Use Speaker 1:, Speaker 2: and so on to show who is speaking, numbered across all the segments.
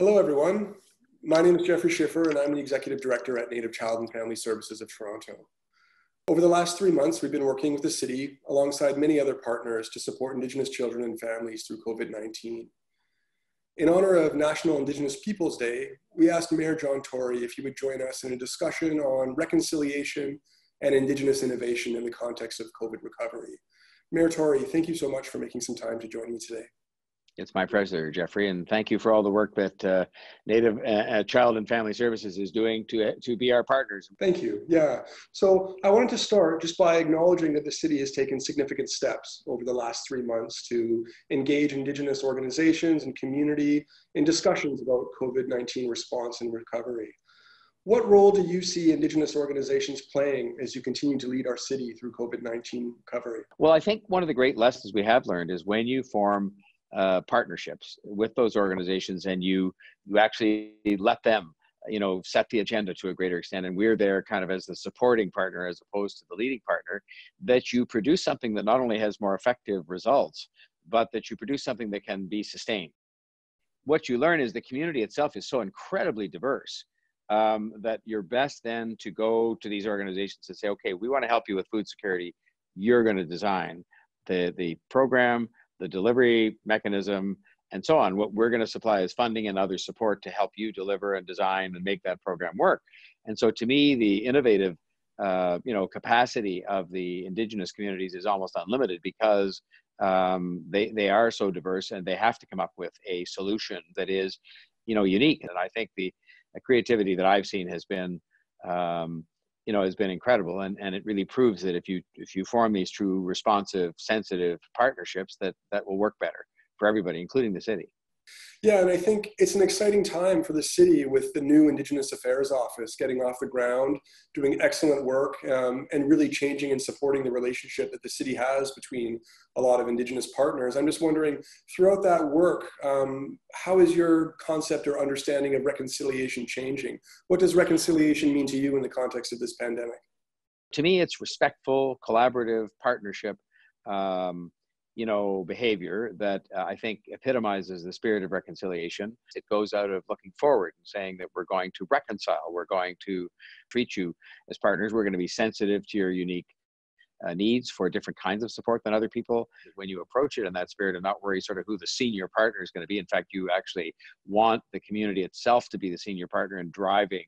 Speaker 1: Hello, everyone. My name is Jeffrey Schiffer, and I'm the Executive Director at Native Child and Family Services of Toronto. Over the last three months, we've been working with the city alongside many other partners to support Indigenous children and families through COVID 19. In honor of National Indigenous Peoples Day, we asked Mayor John Tory if he would join us in a discussion on reconciliation and Indigenous innovation in the context of COVID recovery. Mayor Tory, thank you so much for making some time to join me today.
Speaker 2: It's my pleasure, Jeffrey, and thank you for all the work that uh, Native uh, uh, Child and Family Services is doing to to be our partners.
Speaker 1: Thank you. Yeah. So I wanted to start just by acknowledging that the city has taken significant steps over the last three months to engage Indigenous organizations and community in discussions about COVID-19 response and recovery. What role do you see Indigenous organizations playing as you continue to lead our city through COVID 19 recovery?
Speaker 2: Well, I think one of the great lessons we have learned is when you form uh, partnerships with those organizations and you you actually let them you know set the agenda to a greater extent and we're there kind of as the supporting partner as opposed to the leading partner that you produce something that not only has more effective results but that you produce something that can be sustained. What you learn is the community itself is so incredibly diverse um, that you're best then to go to these organizations and say okay we want to help you with food security. You're going to design the the program the delivery mechanism, and so on. What we're going to supply is funding and other support to help you deliver and design and make that program work. And so, to me, the innovative, uh, you know, capacity of the indigenous communities is almost unlimited because um, they they are so diverse and they have to come up with a solution that is, you know, unique. And I think the creativity that I've seen has been um, you know has been incredible and, and it really proves that if you if you form these true responsive sensitive partnerships that that will work better for everybody including the city
Speaker 1: yeah, and I think it's an exciting time for the city with the new Indigenous Affairs Office getting off the ground, doing excellent work, um, and really changing and supporting the relationship that the city has between a lot of Indigenous partners. I'm just wondering, throughout that work, um, how is your concept or understanding of reconciliation changing? What does reconciliation mean to you in the context of this pandemic?
Speaker 2: To me, it's respectful, collaborative partnership. Um, you know behavior that uh, i think epitomizes the spirit of reconciliation. It goes out of looking forward and saying that we're going to reconcile we're going to treat you as partners. We're going to be sensitive to your unique uh, needs for different kinds of support than other people. When you approach it in that spirit and not worry sort of who the senior partner is going to be in fact you actually want the community itself to be the senior partner in driving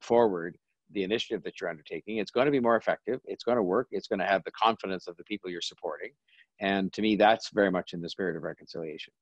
Speaker 2: forward the initiative that you're undertaking. It's going to be more effective. It's going to work. It's going to have the confidence of the people you're supporting and to me, that's very much in the spirit of reconciliation.